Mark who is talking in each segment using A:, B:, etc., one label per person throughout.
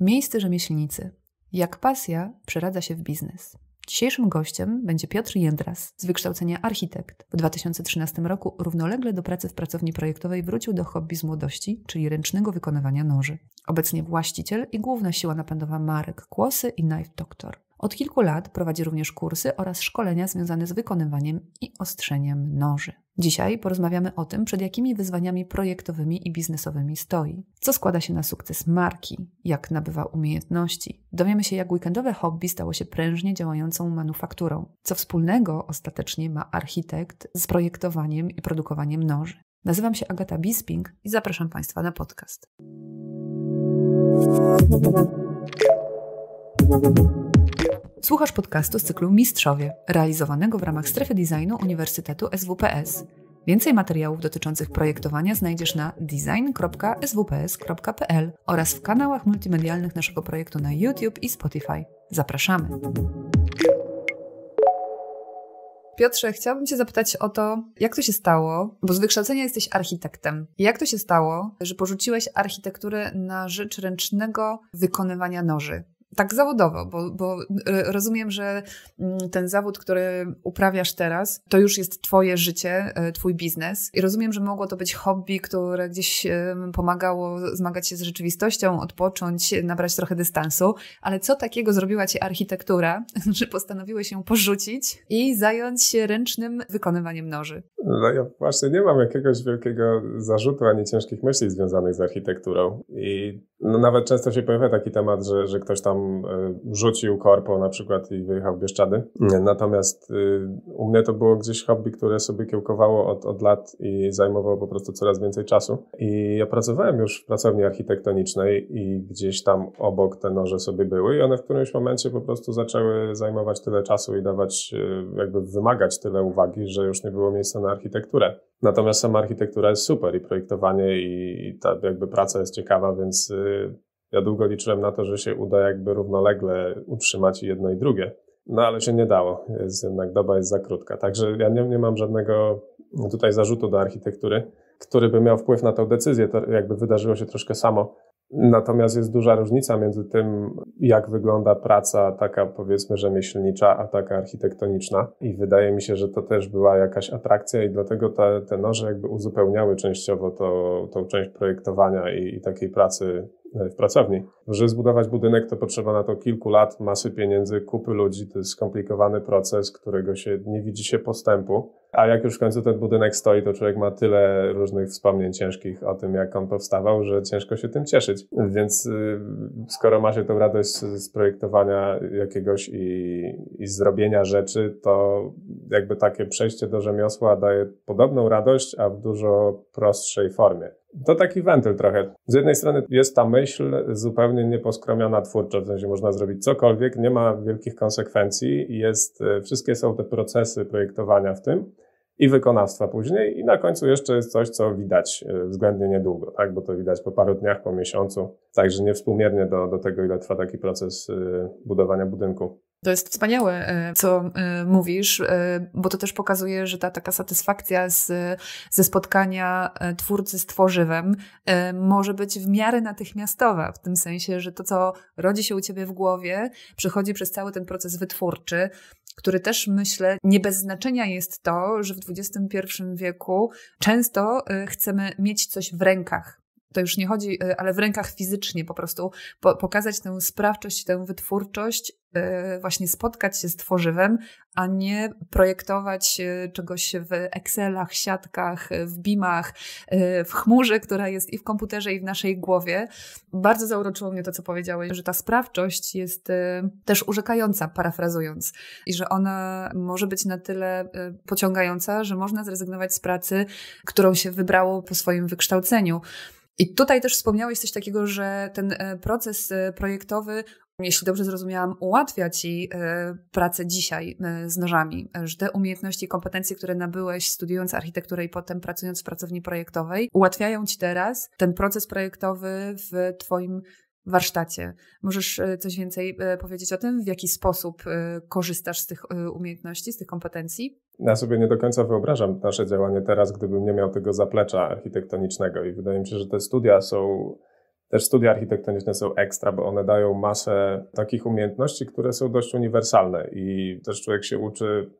A: Miejsce rzemieślnicy. Jak pasja przeradza się w biznes. Dzisiejszym gościem będzie Piotr Jędras, z wykształcenia architekt. W 2013 roku równolegle do pracy w pracowni projektowej wrócił do hobby z młodości, czyli ręcznego wykonywania noży. Obecnie właściciel i główna siła napędowa marek Kłosy i Knife Doctor. Od kilku lat prowadzi również kursy oraz szkolenia związane z wykonywaniem i ostrzeniem noży. Dzisiaj porozmawiamy o tym, przed jakimi wyzwaniami projektowymi i biznesowymi stoi, co składa się na sukces marki, jak nabywa umiejętności. Dowiemy się, jak weekendowe hobby stało się prężnie działającą manufakturą, co wspólnego ostatecznie ma architekt z projektowaniem i produkowaniem noży. Nazywam się Agata Bisping i zapraszam Państwa na podcast. Słuchasz podcastu z cyklu Mistrzowie, realizowanego w ramach strefy designu Uniwersytetu SWPS. Więcej materiałów dotyczących projektowania znajdziesz na design.swps.pl oraz w kanałach multimedialnych naszego projektu na YouTube i Spotify. Zapraszamy! Piotrze, chciałabym Cię zapytać o to, jak to się stało, bo z wykształcenia jesteś architektem. Jak to się stało, że porzuciłeś architekturę na rzecz ręcznego wykonywania noży? Tak zawodowo, bo, bo rozumiem, że mm, ten zawód, który uprawiasz teraz, to już jest Twoje życie, e, Twój biznes. I rozumiem, że mogło to być hobby, które gdzieś pomagało zmagać się z rzeczywistością, odpocząć, nabrać trochę dystansu. Ale co takiego zrobiła Ci architektura, że postanowiłeś się porzucić i zająć się ręcznym wykonywaniem noży?
B: No ja właśnie nie mam jakiegoś wielkiego zarzutu ani ciężkich myśli związanych z architekturą. I no nawet często się pojawia taki temat, że, że ktoś tam e, rzucił korpo na przykład i wyjechał w Bieszczady. Natomiast y, u mnie to było gdzieś hobby, które sobie kiełkowało od, od lat i zajmowało po prostu coraz więcej czasu. I ja pracowałem już w pracowni architektonicznej i gdzieś tam obok te noże sobie były i one w którymś momencie po prostu zaczęły zajmować tyle czasu i dawać, e, jakby wymagać tyle uwagi, że już nie było miejsca na architekturę. Natomiast sama architektura jest super i projektowanie i ta jakby praca jest ciekawa, więc y, ja długo liczyłem na to, że się uda jakby równolegle utrzymać jedno i drugie. No ale się nie dało, jest jednak doba jest za krótka. Także ja nie, nie mam żadnego tutaj zarzutu do architektury, który by miał wpływ na tę decyzję. To jakby wydarzyło się troszkę samo. Natomiast jest duża różnica między tym, jak wygląda praca taka powiedzmy rzemieślnicza, a taka architektoniczna. I wydaje mi się, że to też była jakaś atrakcja i dlatego te, te noże jakby uzupełniały częściowo to, tą część projektowania i, i takiej pracy w pracowni. Żeby zbudować budynek, to potrzeba na to kilku lat, masy pieniędzy, kupy ludzi. To jest skomplikowany proces, którego się nie widzi się postępu. A jak już w końcu ten budynek stoi, to człowiek ma tyle różnych wspomnień ciężkich o tym, jak on powstawał, że ciężko się tym cieszyć. Więc y, skoro ma się tą radość z projektowania jakiegoś i, i zrobienia rzeczy, to jakby takie przejście do rzemiosła daje podobną radość, a w dużo prostszej formie. To taki wentyl trochę. Z jednej strony jest ta myśl zupełnie nieposkromiona twórczo, w sensie można zrobić cokolwiek, nie ma wielkich konsekwencji, jest, e, wszystkie są te procesy projektowania w tym i wykonawstwa później i na końcu jeszcze jest coś, co widać e, względnie niedługo, tak, bo to widać po paru dniach, po miesiącu, także niewspółmiernie do, do tego, ile trwa taki proces e, budowania budynku.
A: To jest wspaniałe, e, co e, mówisz, e, bo to też pokazuje, że ta taka satysfakcja z, ze spotkania twórcy z tworzywem może być w miarę natychmiastowa, w tym sensie, że to, co rodzi się u ciebie w głowie, przechodzi przez cały ten proces wytwórczy, który też myślę, nie bez znaczenia jest to, że w XXI wieku często chcemy mieć coś w rękach to już nie chodzi, y, ale w rękach fizycznie po prostu po, pokazać tę sprawczość, tę wytwórczość, y, właśnie spotkać się z tworzywem, a nie projektować y, czegoś w Excelach, siatkach, w BIMach, w chmurze, która jest i w komputerze, i w naszej głowie. Bardzo zauroczyło mnie to, co powiedziałeś, że ta sprawczość jest też urzekająca, parafrazując, i że ona może być na tyle pociągająca, że można zrezygnować z pracy, którą się wybrało po swoim wykształceniu. I tutaj też wspomniałeś coś takiego, że ten e, proces e, projektowy, jeśli dobrze zrozumiałam, ułatwia ci e, pracę dzisiaj z nożami, że te umiejętności i kompetencje, które nabyłeś studiując architekturę i potem pracując w pracowni projektowej, ułatwiają ci teraz ten proces projektowy w twoim warsztacie. Możesz coś więcej powiedzieć o tym, w jaki sposób korzystasz z tych umiejętności, z tych kompetencji?
B: Ja sobie nie do końca wyobrażam nasze działanie teraz, gdybym nie miał tego zaplecza architektonicznego i wydaje mi się, że te studia są też studia architektoniczne są ekstra, bo one dają masę takich umiejętności, które są dość uniwersalne i też człowiek się uczy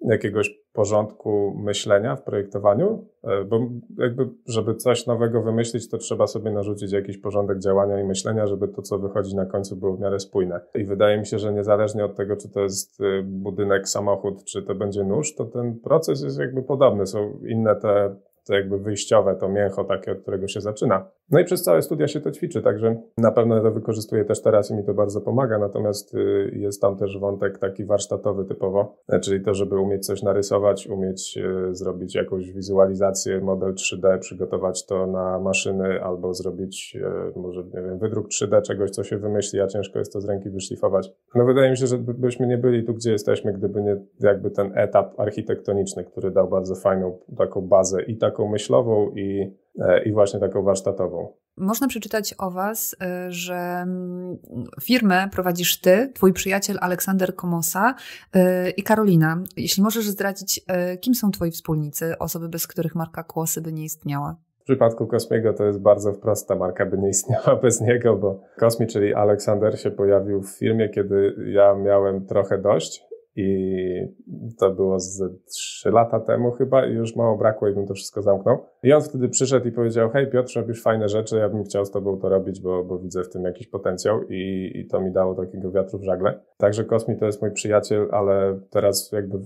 B: jakiegoś porządku myślenia w projektowaniu, e, bo jakby, żeby coś nowego wymyślić, to trzeba sobie narzucić jakiś porządek działania i myślenia, żeby to, co wychodzi na końcu, było w miarę spójne. I wydaje mi się, że niezależnie od tego, czy to jest e, budynek, samochód, czy to będzie nóż, to ten proces jest jakby podobny. Są inne te to jakby wyjściowe, to mięcho takie, od którego się zaczyna. No i przez całe studia się to ćwiczy, także na pewno to wykorzystuję też teraz i mi to bardzo pomaga, natomiast y, jest tam też wątek taki warsztatowy typowo, e, czyli to, żeby umieć coś narysować, umieć y, zrobić jakąś wizualizację, model 3D, przygotować to na maszyny albo zrobić y, może, nie wiem, wydruk 3D czegoś, co się wymyśli, a ciężko jest to z ręki wyszlifować. No wydaje mi się, że byśmy nie byli tu, gdzie jesteśmy, gdyby nie jakby ten etap architektoniczny, który dał bardzo fajną taką bazę i taką myślową i i właśnie taką warsztatową.
A: Można przeczytać o Was, e, że mm, firmę prowadzisz Ty, Twój przyjaciel Aleksander Komosa e, i Karolina. Jeśli możesz zdradzić, kim są Twoi wspólnicy, osoby, bez których marka Kłosy by nie istniała?
B: W przypadku Kosmiego to jest bardzo prosta marka, by nie istniała bez niego, bo Kosmi, czyli Aleksander, się pojawił w firmie, kiedy ja miałem trochę dość i to było z trzy lata temu chyba i już mało brakło i bym to wszystko zamknął. I on wtedy przyszedł i powiedział, hej Piotr, robisz fajne rzeczy, ja bym chciał z tobą to robić, bo, bo widzę w tym jakiś potencjał i, i to mi dało takiego wiatru w żagle. Także Kosmi to jest mój przyjaciel, ale teraz jakby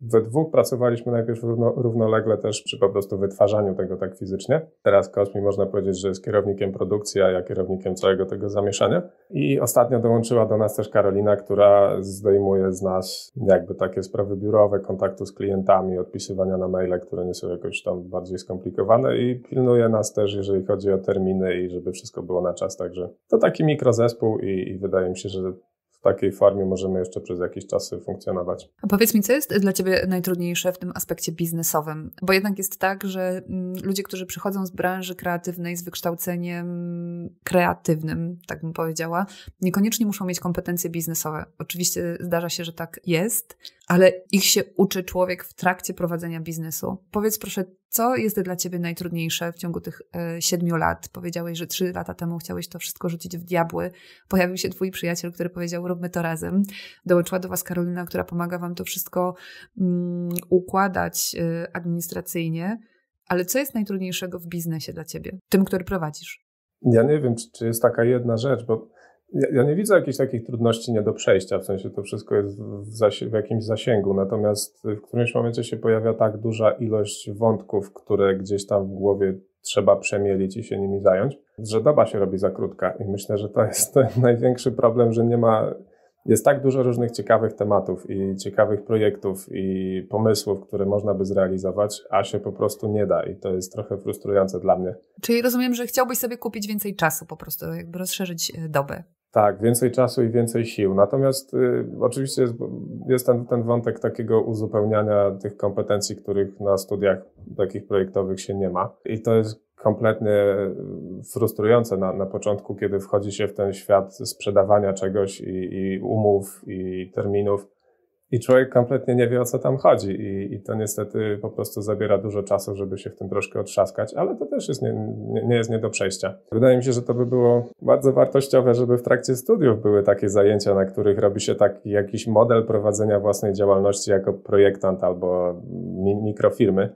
B: we dwóch pracowaliśmy najpierw równo, równolegle też przy po prostu wytwarzaniu tego tak fizycznie. Teraz Kosmi można powiedzieć, że jest kierownikiem produkcji, a ja kierownikiem całego tego zamieszania. I ostatnio dołączyła do nas też Karolina, która zdejmuje z nas jakby takie sprawy biurowe, kontaktu z klientami, odpisywania na maile, które nie są jakoś tam bardziej skomplikowane i pilnuje nas też, jeżeli chodzi o terminy i żeby wszystko było na czas. Także to taki mikrozespół i, i wydaje mi się, że takiej formie możemy jeszcze przez jakiś czas funkcjonować.
A: A powiedz mi, co jest dla Ciebie najtrudniejsze w tym aspekcie biznesowym? Bo jednak jest tak, że mm, ludzie, którzy przychodzą z branży kreatywnej z wykształceniem kreatywnym, tak bym powiedziała, niekoniecznie muszą mieć kompetencje biznesowe. Oczywiście zdarza się, że tak jest, ale ich się uczy człowiek w trakcie prowadzenia biznesu. Powiedz proszę, co jest dla Ciebie najtrudniejsze w ciągu tych e, siedmiu lat? Powiedziałeś, że trzy lata temu chciałeś to wszystko rzucić w diabły. Pojawił się Twój przyjaciel, który powiedział, róbmy to razem. Dołączyła do Was Karolina, która pomaga Wam to wszystko um, układać e, administracyjnie. Ale co jest najtrudniejszego w biznesie dla Ciebie? Tym, który prowadzisz?
B: Ja nie wiem, czy, czy jest taka jedna rzecz, bo ja, ja, nie widzę jakichś takich trudności nie do przejścia, w sensie to wszystko jest w, w, jakimś zasięgu, natomiast w którymś momencie się pojawia tak duża ilość wątków, które gdzieś tam w głowie trzeba przemielić i się nimi zająć, że doba się robi za krótka i myślę, że to jest ten największy problem, że nie ma, jest tak dużo różnych ciekawych tematów i ciekawych projektów i pomysłów, które można by zrealizować, a się po prostu nie da i to jest trochę frustrujące dla mnie.
A: Czyli rozumiem, że chciałbyś sobie kupić więcej czasu po prostu, jakby rozszerzyć e, dobę.
B: Tak, więcej czasu i więcej sił. Natomiast y, oczywiście jest, jest ten, ten wątek takiego uzupełniania tych kompetencji, których na studiach takich projektowych się nie ma. I to jest kompletnie frustrujące na, na początku, kiedy wchodzi się w ten świat sprzedawania czegoś i, i umów i terminów i człowiek kompletnie nie wie, o co tam chodzi. I, I, to niestety po prostu zabiera dużo czasu, żeby się w tym troszkę otrzaskać, ale to też jest nie, nie, nie, jest nie do przejścia. Wydaje mi się, że to by było bardzo wartościowe, żeby w trakcie studiów były takie zajęcia, na których robi się taki jakiś model prowadzenia własnej działalności jako projektant albo mi, mikrofirmy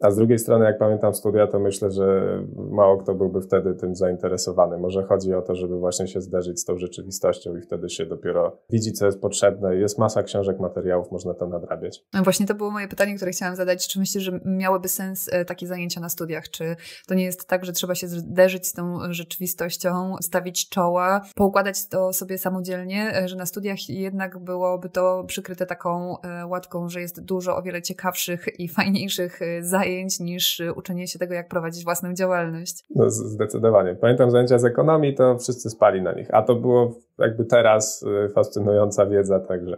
B: a z drugiej strony, jak pamiętam studia, to myślę, że mało kto byłby wtedy tym zainteresowany. Może chodzi o to, żeby właśnie się zderzyć z tą rzeczywistością i wtedy się dopiero widzi, co jest potrzebne. Jest masa książek, materiałów, można to nadrabiać.
A: No właśnie to było moje pytanie, które chciałam zadać. Czy myślisz, że miałyby sens e, takie zajęcia na studiach? Czy to nie jest tak, że trzeba się zderzyć z tą rzeczywistością, stawić czoła, poukładać to sobie samodzielnie, e, że na studiach jednak byłoby to przykryte taką e, łatką, że jest dużo o wiele ciekawszych i fajniejszych zajęć, zajęć niż y, uczenie się tego, jak prowadzić własną działalność.
B: No, zdecydowanie. Pamiętam zajęcia z ekonomii, to wszyscy spali na nich, a to było jakby teraz y, fascynująca wiedza, także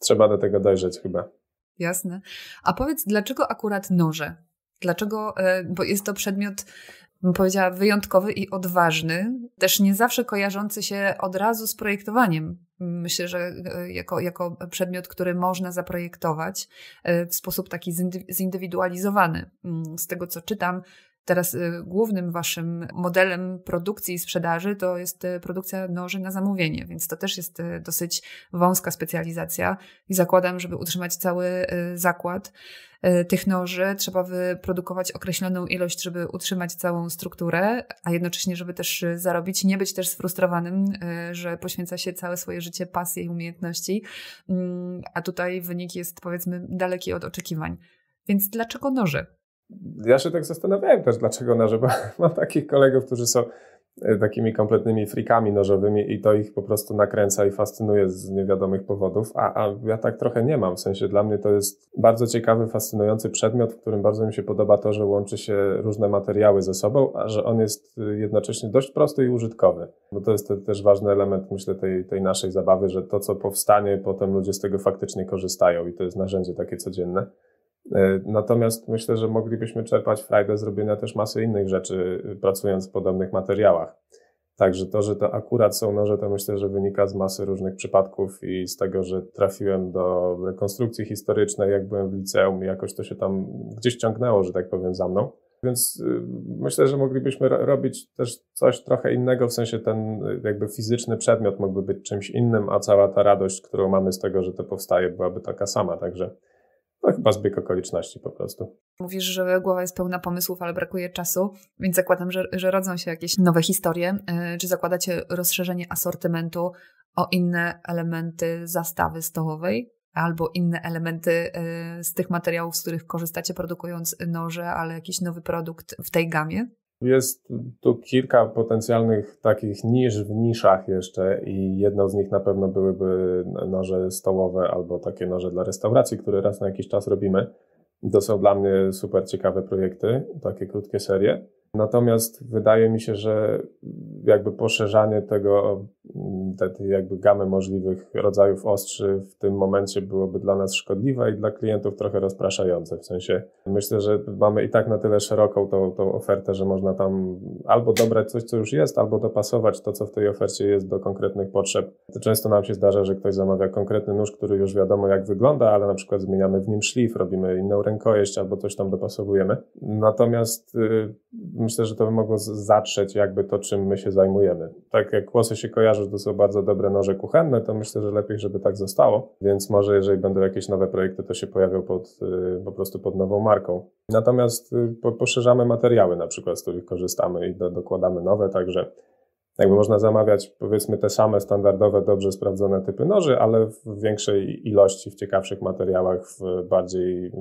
B: trzeba do tego dojrzeć chyba.
A: Jasne. A powiedz, dlaczego akurat noże? Dlaczego, y, bo jest to przedmiot, bym powiedziała, wyjątkowy i odważny, też nie zawsze kojarzący się od razu z projektowaniem. Myślę, że e, jako, jako przedmiot, który można zaprojektować e, w sposób taki zindywidualizowany. Mm, z tego, co czytam, Teraz y, głównym waszym modelem produkcji i sprzedaży to jest produkcja noży na zamówienie, więc to też jest dosyć wąska specjalizacja i zakładam, żeby utrzymać cały zakład tych noży, trzeba wyprodukować określoną ilość, żeby utrzymać całą strukturę, a jednocześnie, żeby też zarobić, nie być też sfrustrowanym, że poświęca się całe swoje życie, pasje i umiejętności, mm, a tutaj wynik jest powiedzmy daleki od oczekiwań. Więc dlaczego noże?
B: Ja się tak zastanawiałem też, dlaczego noże, bo mam takich kolegów, którzy są e, takimi kompletnymi frikami nożowymi i to ich po prostu nakręca i fascynuje z niewiadomych powodów, a, a ja tak trochę nie mam. W sensie dla mnie to jest bardzo ciekawy, fascynujący przedmiot, w którym bardzo mi się podoba to, że łączy się różne materiały ze sobą, a że on jest e, jednocześnie dość prosty i użytkowy. Bo to jest też ważny element, myślę, tej, tej naszej zabawy, że to, co powstanie, potem ludzie z tego faktycznie korzystają i to jest narzędzie takie codzienne. E, natomiast myślę, że moglibyśmy czerpać frajdę zrobienia też masy innych rzeczy, y, pracując w podobnych materiałach. Także to, że to akurat są noże, to myślę, że wynika z masy różnych przypadków i z tego, że trafiłem do rekonstrukcji historycznej, jak byłem w liceum i jakoś to się tam gdzieś ciągnęło, że tak powiem, za mną. Więc y, myślę, że moglibyśmy robić też coś trochę innego, w sensie ten y, jakby fizyczny przedmiot mógłby być czymś innym, a cała ta radość, którą mamy z tego, że to powstaje, byłaby taka sama. Także no chyba zbieg okoliczności po prostu.
A: Mówisz, że głowa jest pełna pomysłów, ale brakuje czasu, więc zakładam, że, że rodzą się jakieś nowe historie. E, czy zakładacie rozszerzenie asortymentu o inne elementy zastawy stołowej? Albo inne elementy e, z tych materiałów, z których korzystacie, produkując noże, ale jakiś nowy produkt w tej gamie?
B: Jest tu kilka potencjalnych takich nisz w niszach jeszcze i jedną z nich na pewno byłyby noże stołowe albo takie noże dla restauracji, które raz na jakiś czas robimy. To są dla mnie super ciekawe projekty, takie krótkie serie. Natomiast wydaje mi się, że jakby poszerzanie tego, tej jakby gamy możliwych rodzajów ostrzy w tym momencie byłoby dla nas szkodliwe i dla klientów trochę rozpraszające. W sensie myślę, że mamy i tak na tyle szeroką tą, tą ofertę, że można tam albo dobrać coś, co już jest, albo dopasować to, co w tej ofercie jest do konkretnych potrzeb. To często nam się zdarza, że ktoś zamawia konkretny nóż, który już wiadomo jak wygląda, ale na przykład zmieniamy w nim szlif, robimy inną rękojeść albo coś tam dopasowujemy. Natomiast yy, myślę, że to by mogło zatrzeć jakby to, czym my się zajmujemy. Tak jak kłosy się kojarzą, że to są bardzo dobre noże kuchenne, to myślę, że lepiej, żeby tak zostało. Więc może jeżeli będą jakieś nowe projekty, to się pojawią pod, y, po prostu pod nową marką. Natomiast y, poszerzamy materiały na przykład, z których korzystamy i do, dokładamy nowe, także jakby można zamawiać powiedzmy te same standardowe, dobrze sprawdzone typy noży, ale w większej ilości, w ciekawszych materiałach, w bardziej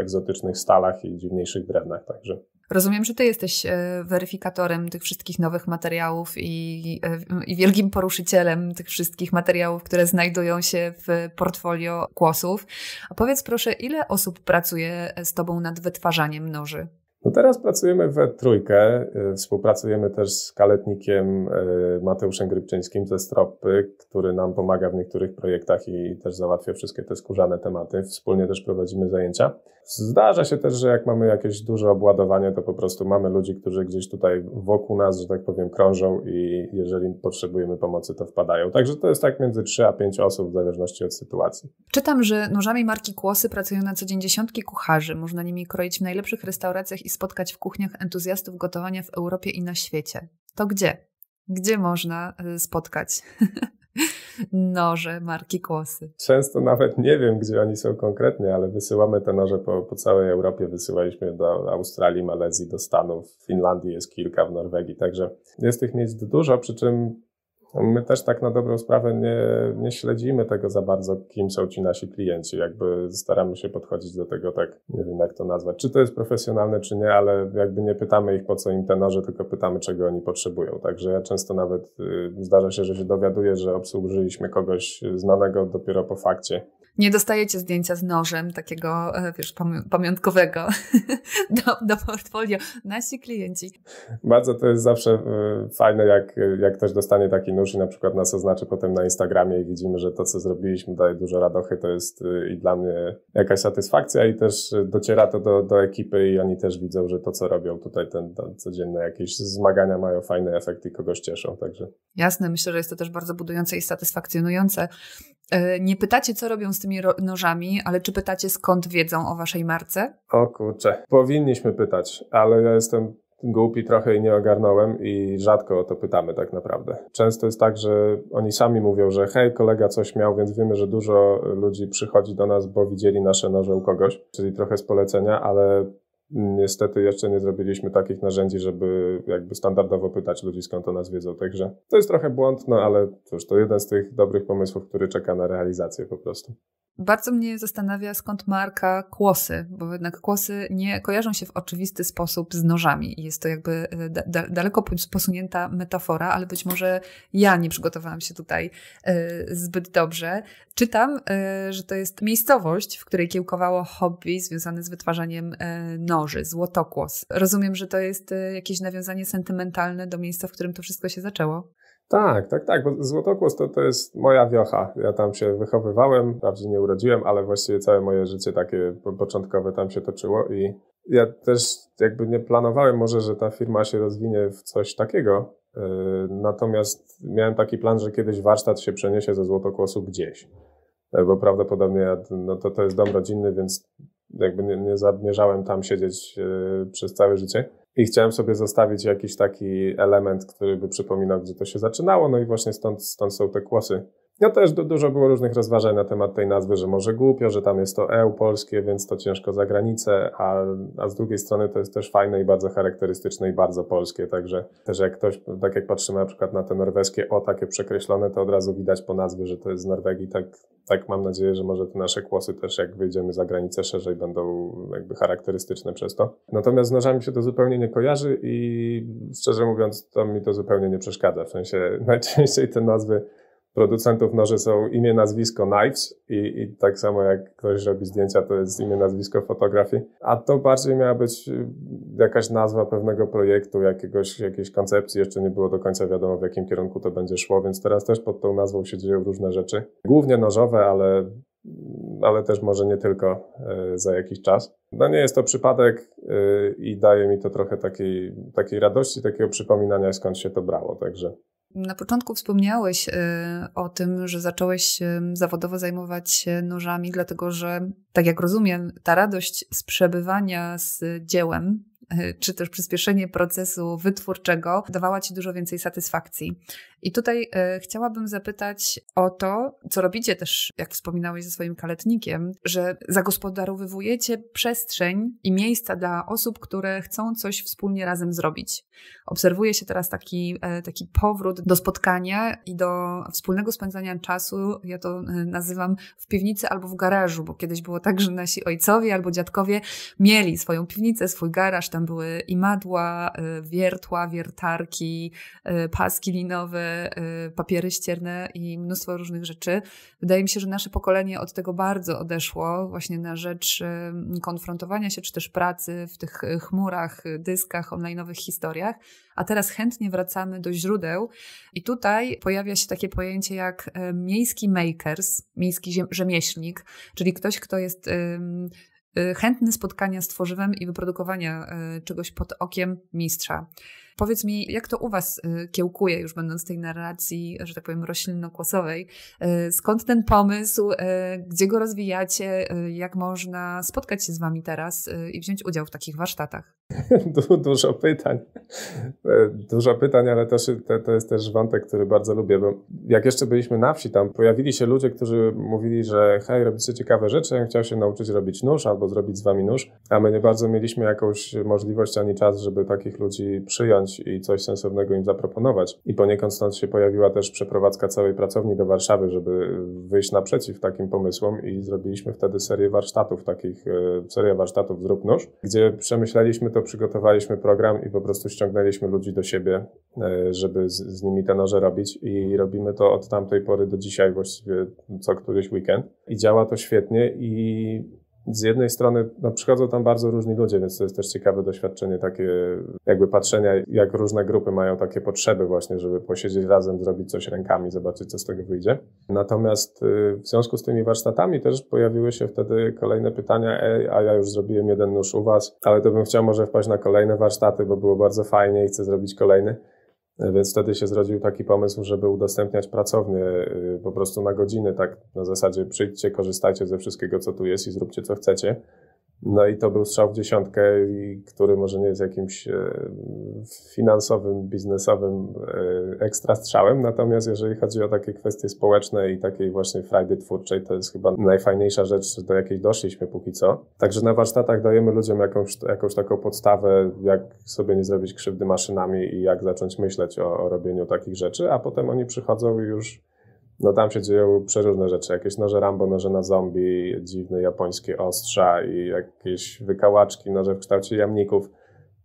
B: egzotycznych stalach i dziwniejszych drewnach także.
A: Rozumiem, że ty jesteś e, weryfikatorem tych wszystkich nowych materiałów i, e, i, wielkim poruszycielem tych wszystkich materiałów, które znajdują się w portfolio kłosów. A powiedz proszę, ile osób pracuje z tobą nad wytwarzaniem noży?
B: No teraz pracujemy we trójkę. Y, współpracujemy też z kaletnikiem y, Mateuszem Grybczyńskim ze Stropy, który nam pomaga w niektórych projektach i też załatwia wszystkie te skórzane tematy. Wspólnie też prowadzimy zajęcia. Zdarza się też, że jak mamy jakieś duże obładowanie, to po prostu mamy ludzi, którzy gdzieś tutaj wokół nas, że tak powiem, krążą i jeżeli potrzebujemy pomocy, to wpadają. Także to jest tak między 3 a 5 osób w zależności od sytuacji.
A: Czytam, że nożami marki Kłosy pracują na co dzień dziesiątki kucharzy. Można nimi kroić w najlepszych restauracjach i spotkać w kuchniach entuzjastów gotowania w Europie i na świecie. To gdzie? Gdzie można y, spotkać noże marki Kłosy?
B: Często nawet nie wiem, gdzie oni są konkretnie, ale wysyłamy te noże po, po całej Europie. Wysyłaliśmy do Australii, Malezji, do Stanów, w Finlandii jest kilka, w Norwegii, także jest tych miejsc dużo, przy czym My też tak na dobrą sprawę nie, nie śledzimy tego za bardzo, kim są ci nasi klienci. Jakby staramy się podchodzić do tego tak, nie wiem jak to nazwać, czy to jest profesjonalne, czy nie, ale jakby nie pytamy ich po co im te noże, tylko pytamy czego oni potrzebują. Także ja często nawet y, zdarza się, że się dowiaduję, że obsłużyliśmy kogoś znanego dopiero po fakcie
A: nie dostajecie zdjęcia z nożem takiego, e, wiesz, pamiątkowego do, do portfolio. Nasi klienci.
B: Bardzo to jest zawsze e, fajne, jak, jak ktoś dostanie taki nóż i na przykład nas oznaczy potem na Instagramie i widzimy, że to, co zrobiliśmy, daje dużo radochy. To jest e, i dla mnie jakaś satysfakcja i też dociera to do, do ekipy i oni też widzą, że to, co robią tutaj, ten, ten codzienne jakieś zmagania mają fajny efekt i kogoś cieszą. Także.
A: Jasne, myślę, że jest to też bardzo budujące i satysfakcjonujące. Nie pytacie, co robią z tymi nożami, ale czy pytacie, skąd wiedzą o waszej marce?
B: O kurczę, powinniśmy pytać, ale ja jestem głupi trochę i nie ogarnąłem i rzadko o to pytamy tak naprawdę. Często jest tak, że oni sami mówią, że hej, kolega coś miał, więc wiemy, że dużo ludzi przychodzi do nas, bo widzieli nasze noże u kogoś, czyli trochę z polecenia, ale Niestety jeszcze nie zrobiliśmy takich narzędzi, żeby jakby standardowo pytać ludzi, skąd o nas wiedzą. Także to jest trochę błąd, no ale cóż, to jeden z tych dobrych pomysłów, który czeka na realizację po prostu.
A: Bardzo mnie zastanawia, skąd marka kłosy, bo jednak kłosy nie kojarzą się w oczywisty sposób z nożami. Jest to jakby e, da daleko posunięta metafora, ale być może ja nie przygotowałam się tutaj y, zbyt dobrze. Czytam, y, że to jest miejscowość, w której kiełkowało hobby związane z wytwarzaniem y, noży, złotokłos. Rozumiem, że to jest jakieś nawiązanie sentymentalne do miejsca, w którym to wszystko się zaczęło.
B: Tak, tak, tak, bo Złotokłos to, to jest moja wiocha. Ja tam się wychowywałem, wprawdzie nie urodziłem, ale właściwie całe moje życie takie początkowe tam się toczyło i ja też jakby nie planowałem może, że ta firma się rozwinie w coś takiego, yy, natomiast miałem taki plan, że kiedyś warsztat się przeniesie ze Złotokłosu gdzieś, yy, bo prawdopodobnie no to, to jest dom rodzinny, więc jakby nie, nie zamierzałem tam siedzieć yy, przez całe życie. I chciałem sobie zostawić jakiś taki element, który by przypominał, gdzie to się zaczynało, no i właśnie stąd, stąd są te kłosy. No też dużo było różnych rozważań na temat tej nazwy, że może głupio, że tam jest to EU polskie, więc to ciężko za granicę, a, a z drugiej strony to jest też fajne i bardzo charakterystyczne i bardzo polskie, także też jak ktoś, tak jak patrzymy na przykład na te norweskie O takie przekreślone, to od razu widać po nazwie, że to jest z Norwegii, tak, tak mam nadzieję, że może te nasze kłosy też jak wyjdziemy za granicę szerzej będą jakby charakterystyczne przez to. Natomiast z nożami się to zupełnie nie kojarzy i szczerze mówiąc to mi to zupełnie nie przeszkadza, w sensie najczęściej te nazwy producentów noży są imię, nazwisko Knives i, i tak samo jak ktoś robi zdjęcia, to jest imię, nazwisko fotografii. A to bardziej miała być y, jakaś nazwa pewnego projektu, jakiegoś, jakiejś koncepcji. Jeszcze nie było do końca wiadomo, w jakim kierunku to będzie szło, więc teraz też pod tą nazwą się dzieją różne rzeczy. Głównie nożowe, ale ale też może nie tylko y, za jakiś czas. No nie jest to przypadek y, i daje mi to trochę takiej, takiej radości, takiego przypominania, skąd się to brało. Także
A: na początku wspomniałeś y, o tym, że zacząłeś zawodowo zajmować się nożami, dlatego że, tak jak rozumiem, ta radość z przebywania z dziełem czy też przyspieszenie procesu wytwórczego dawała Ci dużo więcej satysfakcji. I tutaj e, chciałabym zapytać o to, co robicie też, jak wspominałeś ze swoim kaletnikiem, że zagospodarowujecie przestrzeń i miejsca dla osób, które chcą coś wspólnie razem zrobić. Obserwuje się teraz taki, e, taki powrót do spotkania i do wspólnego spędzania czasu, ja to e, nazywam w piwnicy albo w garażu, bo kiedyś było tak, że nasi ojcowie albo dziadkowie mieli swoją piwnicę, swój garaż, tam były madła, wiertła, wiertarki, paski linowe, Y, papiery ścierne i mnóstwo różnych rzeczy. Wydaje mi się, że nasze pokolenie od tego bardzo odeszło, właśnie na rzecz y, konfrontowania się, czy też pracy w tych chmurach, dyskach, online'owych historiach, a teraz chętnie wracamy do źródeł. I tutaj pojawia się takie pojęcie jak y, miejski makers, miejski rzemieślnik, czyli ktoś, kto jest chętny spotkania z tworzywem i wyprodukowania czegoś pod okiem mistrza. Powiedz mi, jak to u Was y, kiełkuje, już będąc w tej narracji, że tak powiem, roślinno-kłosowej? Y, skąd ten pomysł? Y, gdzie go rozwijacie? Jak można spotkać się z Wami teraz i wziąć udział w takich warsztatach?
B: Du dużo pytań. E, dużo pytań, ale to, to jest też wątek, który bardzo lubię, bo jak jeszcze byliśmy na wsi, tam pojawili się ludzie, którzy mówili, że hej, robicie ciekawe rzeczy, ja chciał się nauczyć robić nóż albo zrobić z Wami nóż, a my nie bardzo mieliśmy jakąś możliwość ani czas, żeby takich ludzi przyjąć i coś sensownego im zaproponować. I poniekąd stąd się pojawiła też przeprowadzka całej pracowni do Warszawy, żeby wyjść naprzeciw takim pomysłom i zrobiliśmy wtedy serię warsztatów, takich, e, serię warsztatów Zrób Nóż, gdzie przemyśleliśmy to, przygotowaliśmy program i po prostu ściągnęliśmy ludzi do siebie, e, żeby z, z nimi te noże robić i robimy to od tamtej pory do dzisiaj właściwie co któryś weekend. I działa to świetnie i z jednej strony no, przychodzą tam bardzo różni ludzie, więc to jest też ciekawe doświadczenie takie jakby patrzenia, jak różne grupy mają takie potrzeby właśnie, żeby posiedzieć razem, zrobić coś rękami, zobaczyć, co z tego wyjdzie. Natomiast y, w związku z tymi warsztatami też pojawiły się wtedy kolejne pytania, ej, a ja już zrobiłem jeden nóż u was, ale to bym chciał może wpaść na kolejne warsztaty, bo było bardzo fajnie i chcę zrobić kolejny. Więc wtedy się zrodził taki pomysł, żeby udostępniać pracownię y, po prostu na godziny, tak na zasadzie przyjdźcie, korzystajcie ze wszystkiego, co tu jest i zróbcie, co chcecie. No i to był strzał w dziesiątkę, który może nie jest jakimś e, finansowym, biznesowym e, ekstra strzałem, natomiast jeżeli chodzi o takie kwestie społeczne i takiej właśnie frajdy twórczej, to jest chyba najfajniejsza rzecz, do jakiej doszliśmy póki co. Także na warsztatach dajemy ludziom jakąś, jakąś taką podstawę, jak sobie nie zrobić krzywdy maszynami i jak zacząć myśleć o, o robieniu takich rzeczy, a potem oni przychodzą i już no tam się dzieją przeróżne rzeczy. Jakieś noże Rambo, noże na zombie, dziwne japońskie ostrza i jakieś wykałaczki, noże w kształcie jamników.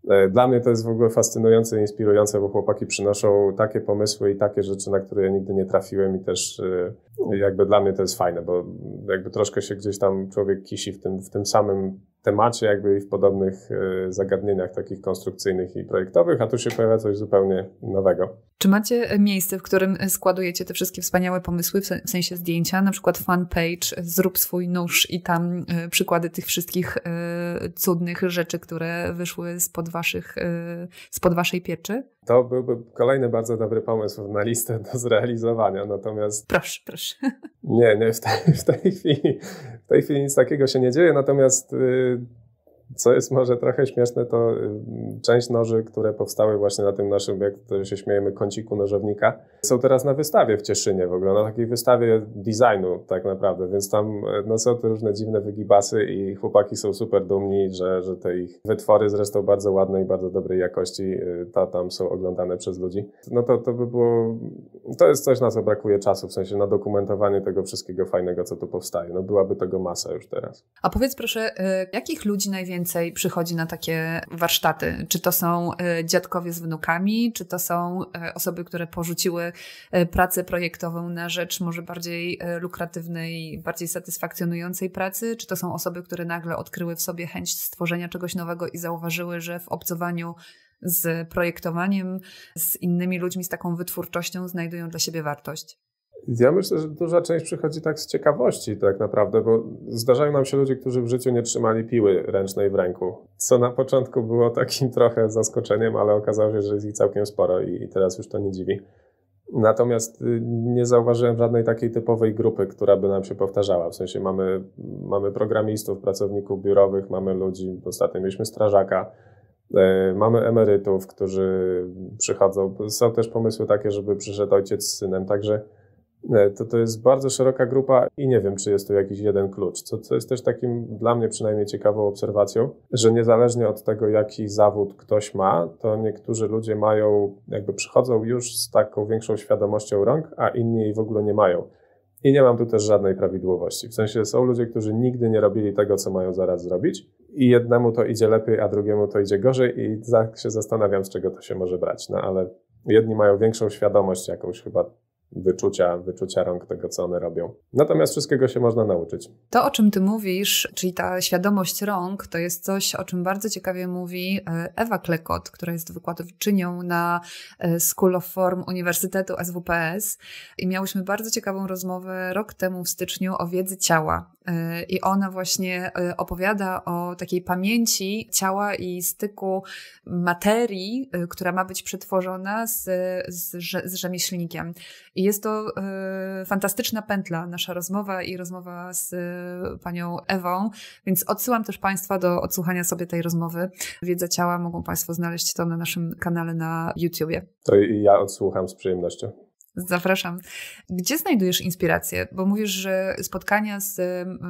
B: E, dla mnie to jest w ogóle fascynujące i inspirujące, bo chłopaki przynoszą takie pomysły i takie rzeczy, na które ja nigdy nie trafiłem i też e, jakby dla mnie to jest fajne, bo jakby troszkę się gdzieś tam człowiek kisi w tym, w tym samym temacie, jakby i w podobnych e, zagadnieniach takich konstrukcyjnych i projektowych, a tu się pojawia coś zupełnie nowego.
A: Czy macie miejsce, w którym składujecie te wszystkie wspaniałe pomysły, w sensie zdjęcia, na przykład fanpage, zrób swój nóż i tam e, przykłady tych wszystkich e, cudnych rzeczy, które wyszły spod, waszych, spod waszej pieczy?
B: To byłby kolejny bardzo dobry pomysł na listę do zrealizowania, natomiast...
A: Proszę, proszę.
B: Nie, nie, w tej, w tej, chwili, w tej chwili nic takiego się nie dzieje, natomiast y, co jest może trochę śmieszne, to y, część noży, które powstały właśnie na tym naszym, jak to się śmiejemy, kąciku nożownika, są teraz na wystawie w Cieszynie w ogóle, na takiej wystawie designu tak naprawdę, więc tam no, są te różne dziwne wygibasy i chłopaki są super dumni, że, że te ich wytwory zresztą bardzo ładne i bardzo dobrej jakości y, ta, tam są oglądane przez ludzi. No to, to by było, to jest coś, na co brakuje czasu, w sensie na dokumentowanie tego wszystkiego fajnego, co tu powstaje. No byłaby tego masa już teraz.
A: A powiedz proszę, y, jakich ludzi najwięcej przychodzi na takie warsztaty? Czy to są dziadkowie z wnukami, czy to są osoby, które porzuciły E, pracę projektową na rzecz może bardziej e, lukratywnej, bardziej satysfakcjonującej pracy? Czy to są osoby, które nagle odkryły w sobie chęć stworzenia czegoś nowego i zauważyły, że w obcowaniu z projektowaniem, z innymi ludźmi, z taką wytwórczością znajdują dla siebie wartość?
B: Ja myślę, że duża część przychodzi tak z ciekawości, tak naprawdę, bo zdarzają nam się ludzie, którzy w życiu nie trzymali piły ręcznej w ręku. Co na początku było takim trochę zaskoczeniem, ale okazało się, że jest ich całkiem sporo i teraz już to nie dziwi. Natomiast y, nie zauważyłem żadnej takiej typowej grupy, która by nam się powtarzała. W sensie mamy, mamy programistów, pracowników biurowych, mamy ludzi, ostatnio mieliśmy strażaka, y, mamy emerytów, którzy przychodzą. Są też pomysły takie, żeby przyszedł ojciec z synem, także E, to to jest bardzo szeroka grupa i nie wiem, czy jest tu jakiś jeden klucz. Co, co jest też takim dla mnie przynajmniej ciekawą obserwacją, że niezależnie od tego, jaki zawód ktoś ma, to niektórzy ludzie mają, jakby przychodzą już z taką większą świadomością rąk, a inni jej w ogóle nie mają. I nie mam tu też żadnej prawidłowości. W sensie są ludzie, którzy nigdy nie robili tego, co mają zaraz zrobić, i jednemu to idzie lepiej, a drugiemu to idzie gorzej, i tak się zastanawiam, z czego to się może brać. No ale jedni mają większą świadomość jakąś chyba wyczucia, wyczucia rąk tego, co one robią. Natomiast wszystkiego się można nauczyć.
A: To, o czym ty mówisz, czyli ta świadomość rąk, to jest coś, o czym bardzo ciekawie mówi e, Ewa Klekot, która jest wykładowczynią na e, School of Form Uniwersytetu SWPS i miałyśmy bardzo ciekawą rozmowę rok temu w styczniu o wiedzy ciała. E, I ona właśnie opowiada o takiej pamięci ciała i styku materii, która ma być przetworzona z, z, z rzemieślnikiem. I jest to fantastyczna pętla, nasza rozmowa i rozmowa z panią Ewą, więc odsyłam też Państwa do odsłuchania sobie tej rozmowy. Wiedza ciała mogą Państwo znaleźć to na naszym kanale na YouTubie.
B: To ja odsłucham z przyjemnością.
A: Zapraszam. Gdzie znajdujesz inspirację? Bo mówisz, że spotkania z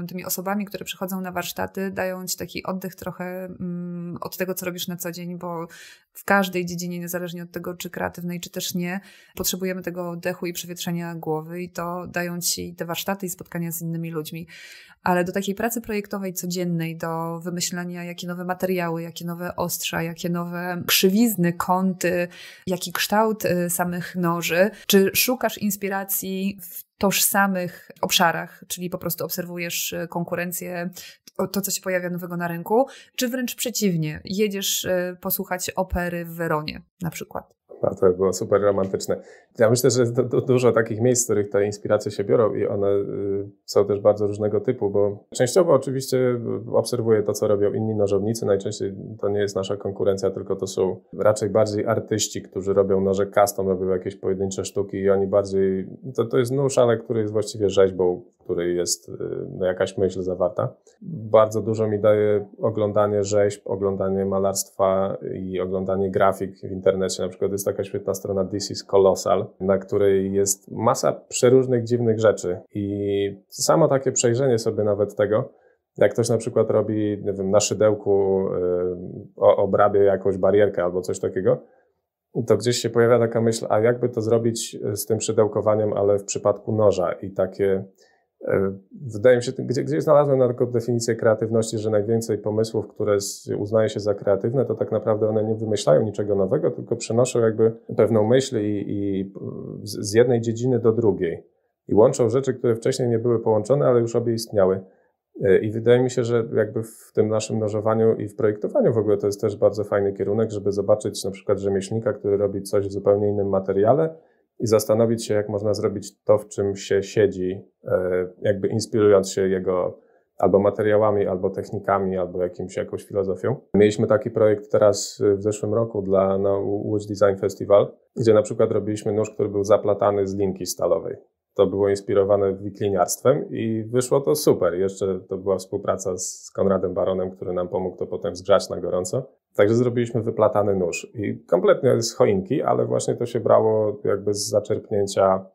A: tymi osobami, które przychodzą na warsztaty, dają ci taki oddech trochę mm, od tego, co robisz na co dzień, bo w każdej dziedzinie, niezależnie od tego, czy kreatywnej, czy też nie, potrzebujemy tego oddechu i przewietrzenia głowy, i to dają ci te warsztaty i spotkania z innymi ludźmi ale do takiej pracy projektowej codziennej, do wymyślania, jakie nowe materiały, jakie nowe ostrza, jakie nowe krzywizny, kąty, jaki kształt y, samych noży. Czy szukasz inspiracji w tożsamych obszarach, czyli po prostu obserwujesz y, konkurencję, to, co się pojawia nowego na rynku, czy wręcz przeciwnie, jedziesz y, posłuchać opery w Weronie na przykład?
B: A to było super romantyczne. Ja myślę, że jest dużo takich miejsc, z których te inspiracje się biorą i one y, są też bardzo różnego typu, bo częściowo oczywiście obserwuję to, co robią inni nożownicy. Najczęściej to nie jest nasza konkurencja, tylko to są raczej bardziej artyści, którzy robią noże custom, robią jakieś pojedyncze sztuki i oni bardziej, to, to jest nóż, ale który jest właściwie rzeźbą, w której jest y, no, jakaś myśl zawarta. Bardzo dużo mi daje oglądanie rzeźb, oglądanie malarstwa i oglądanie grafik w internecie. Na przykład jest taka świetna strona This is Colossal, na której jest masa przeróżnych dziwnych rzeczy. I samo takie przejrzenie sobie nawet tego, jak ktoś na przykład robi, nie wiem, na szydełku yy, obrabie jakąś barierkę albo coś takiego, to gdzieś się pojawia taka myśl, a jakby to zrobić z tym szydełkowaniem, ale w przypadku noża? I takie wydaje mi się, gdzie, gdzieś znalazłem na taką definicję kreatywności, że najwięcej pomysłów, które uznaje się za kreatywne, to tak naprawdę one nie wymyślają niczego nowego, tylko przenoszą jakby pewną myśl i, i z jednej dziedziny do drugiej. I łączą rzeczy, które wcześniej nie były połączone, ale już obie istniały. E, I wydaje mi się, że jakby w tym naszym nożowaniu i w projektowaniu w ogóle to jest też bardzo fajny kierunek, żeby zobaczyć na przykład rzemieślnika, który robi coś w zupełnie innym materiale, i zastanowić się, jak można zrobić to, w czym się siedzi, e, jakby inspirując się jego albo materiałami, albo technikami, albo jakimś, jakąś filozofią. Mieliśmy taki projekt teraz w zeszłym roku dla na Łódź Design Festival, gdzie na przykład robiliśmy nóż, który był zaplatany z linki stalowej. To było inspirowane wikliniarstwem i wyszło to super. Jeszcze to była współpraca z Konradem Baronem, który nam pomógł to potem zgrzać na gorąco. Także zrobiliśmy wyplatany nóż. I kompletnie z choinki, ale właśnie to się brało jakby z zaczerpnięcia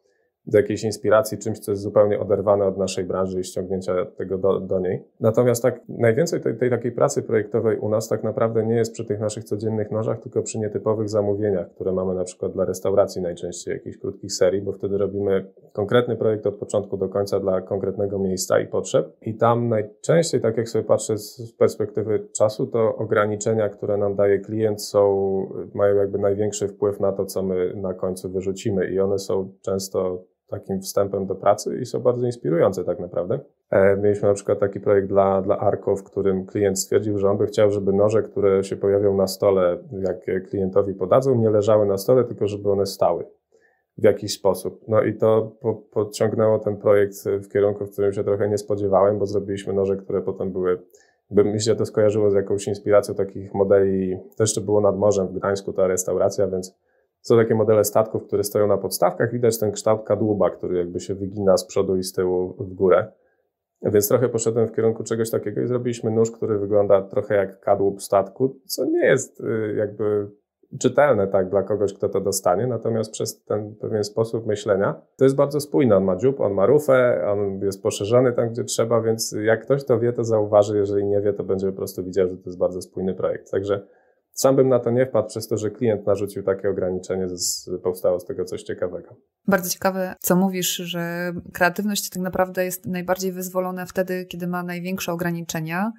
B: do jakiejś inspiracji, czymś, co jest zupełnie oderwane od naszej branży i ściągnięcia tego do, do niej. Natomiast tak najwięcej tej, tej, takiej pracy projektowej u nas tak naprawdę nie jest przy tych naszych codziennych nożach, tylko przy nietypowych zamówieniach, które mamy na przykład dla restauracji najczęściej, jakichś krótkich serii, bo wtedy robimy konkretny projekt od początku do końca dla konkretnego miejsca i potrzeb. I tam najczęściej, tak jak sobie patrzę z perspektywy czasu, to ograniczenia, które nam daje klient są, mają jakby największy wpływ na to, co my na końcu wyrzucimy i one są często takim wstępem do pracy i są bardzo inspirujące tak naprawdę. E, mieliśmy na przykład taki projekt dla, dla Arco, w którym klient stwierdził, że on by chciał, żeby noże, które się pojawią na stole, jak klientowi podadzą, nie leżały na stole, tylko żeby one stały w jakiś sposób. No i to po, podciągnęło ten projekt w kierunku, w którym się trochę nie spodziewałem, bo zrobiliśmy noże, które potem były, by mi się to skojarzyło z jakąś inspiracją takich modeli, to jeszcze było nad morzem w Gdańsku ta restauracja, więc są takie modele statków, które stoją na podstawkach. Widać ten kształt kadłuba, który jakby się wygina z przodu i z tyłu w górę. Więc trochę poszedłem w kierunku czegoś takiego i zrobiliśmy nóż, który wygląda trochę jak kadłub statku, co nie jest y, jakby czytelne tak dla kogoś, kto to dostanie, natomiast przez ten pewien sposób myślenia to jest bardzo spójne. On ma dziób, on ma rufę, on jest poszerzony tam, gdzie trzeba, więc jak ktoś to wie, to zauważy, jeżeli nie wie, to będzie po prostu widział, że to jest bardzo spójny projekt. Także sam bym na to nie wpadł przez to, że klient narzucił takie ograniczenie, z, powstało z tego coś ciekawego.
A: Bardzo ciekawe, co mówisz, że kreatywność tak naprawdę jest najbardziej wyzwolona wtedy, kiedy ma największe ograniczenia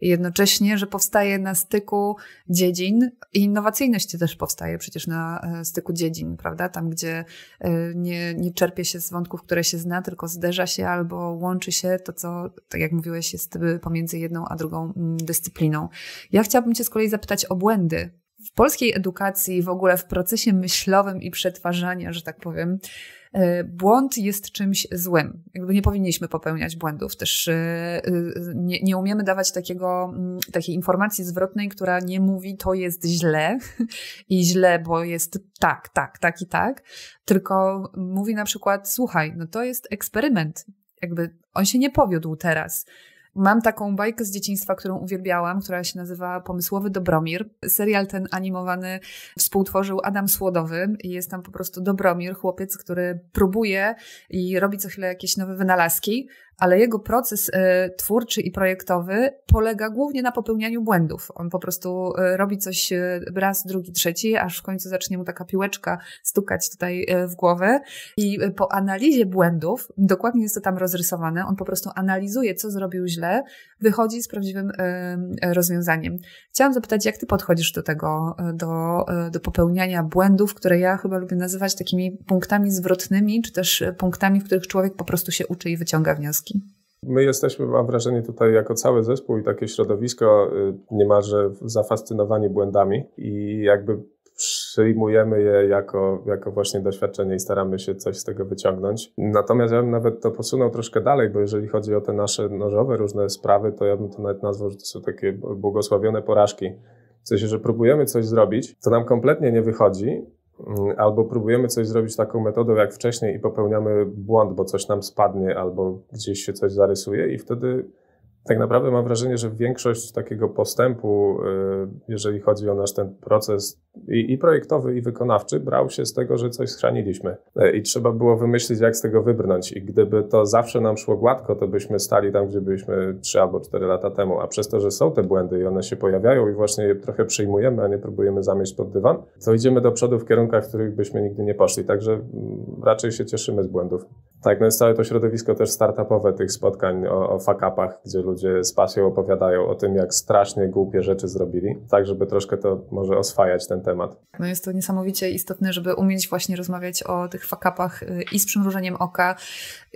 A: jednocześnie, że powstaje na styku dziedzin i innowacyjność też powstaje przecież na e, styku dziedzin, prawda? Tam, gdzie e, nie, nie czerpie się z wątków, które się zna, tylko zderza się albo łączy się to, co, tak jak mówiłeś, jest pomiędzy jedną a drugą mm, dyscypliną. Ja chciałabym Cię z kolei zapytać o błędy. W polskiej edukacji, w ogóle w procesie myślowym i przetwarzania, że tak powiem, E, błąd jest czymś złym. Jakby nie powinniśmy popełniać błędów. Też e, e, nie, nie umiemy dawać takiego, mm, takiej informacji zwrotnej, która nie mówi to jest źle i źle, bo jest tak, tak, tak i tak, tylko mówi na przykład słuchaj, no to jest eksperyment. Jakby on się nie powiódł teraz. Mam taką bajkę z dzieciństwa, którą uwielbiałam, która się nazywa Pomysłowy Dobromir. Serial ten animowany współtworzył Adam Słodowy jest tam po prostu Dobromir, chłopiec, który próbuje i robi co chwilę jakieś nowe wynalazki, ale jego proces e, twórczy i projektowy polega głównie na popełnianiu błędów. On po prostu e, robi coś e, raz, drugi, trzeci, aż w końcu zacznie mu taka piłeczka stukać tutaj w głowę. I po analizie błędów, dokładnie jest to tam rozrysowane, on po prostu analizuje, co zrobił źle, wychodzi z prawdziwym rozwiązaniem. Chciałam zapytać, jak ty podchodzisz do tego, do, do popełniania błędów, które ja chyba lubię nazywać takimi punktami zwrotnymi, czy też punktami, w których człowiek po prostu się uczy i wyciąga wnioski.
B: My jesteśmy, mam wrażenie, tutaj jako cały zespół i takie środowisko y, niemalże zafascynowani błędami i jakby przyjmujemy je jako, jako właśnie doświadczenie i staramy się coś z tego wyciągnąć. Natomiast ja bym nawet to posunął troszkę dalej, bo jeżeli chodzi o te nasze nożowe różne sprawy, to ja bym to nawet nazwał, że to są takie błogosławione porażki. W sensie, że próbujemy coś zrobić, co nam kompletnie nie wychodzi, mm, albo próbujemy coś zrobić taką metodą jak wcześniej i popełniamy błąd, bo coś nam spadnie, albo gdzieś się coś zarysuje i wtedy tak naprawdę mam wrażenie, że większość takiego postępu, y, jeżeli chodzi o nasz ten proces i, i, projektowy, i wykonawczy, brał się z tego, że coś schraniliśmy. E, I trzeba było wymyślić, jak z tego wybrnąć. I gdyby to zawsze nam szło gładko, to byśmy stali tam, gdzie byliśmy 3 albo 4 lata temu. A przez to, że są te błędy i one się pojawiają i właśnie je trochę przyjmujemy, a nie próbujemy zamieść pod dywan, to idziemy do przodu w kierunkach, w których byśmy nigdy nie poszli. Także mm, raczej się cieszymy z błędów. Tak, no jest całe to środowisko też startupowe tych spotkań o, o fuck-upach, gdzie ludzie z pasją opowiadają o tym, jak strasznie głupie rzeczy zrobili, tak żeby troszkę to może oswajać ten temat.
A: No jest to niesamowicie istotne, żeby umieć właśnie rozmawiać o tych fuck-upach y, i z przymrużeniem oka,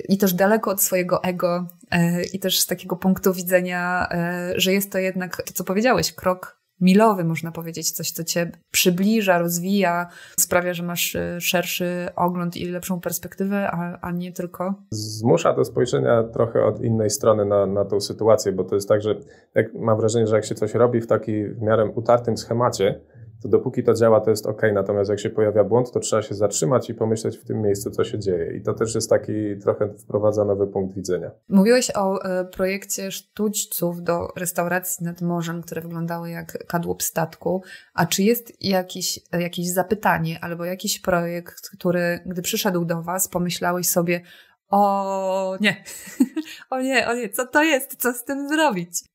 A: i też daleko od swojego ego, y, i też z takiego punktu widzenia, y, że jest to jednak to, co powiedziałeś, krok milowy, można powiedzieć, coś, co cię przybliża, rozwija, sprawia, że masz y, szerszy ogląd i lepszą perspektywę, a, a nie tylko.
B: Zmusza do spojrzenia trochę od innej strony na, na tą sytuację, bo to jest tak, że jak, mam wrażenie, że jak się coś robi w taki w miarę utartym schemacie, to dopóki to działa, to jest ok. Natomiast jak się pojawia błąd, to trzeba się zatrzymać i pomyśleć w tym miejscu, co się dzieje. I to też jest taki trochę wprowadza nowy punkt widzenia.
A: Mówiłeś o e, projekcie sztućców do restauracji nad morzem, które wyglądały jak kadłub statku. A czy jest jakiś, e, jakieś zapytanie albo jakiś projekt, który, gdy przyszedł do Was, pomyślałeś sobie, o nie, o nie, o nie, co to jest, co z tym zrobić?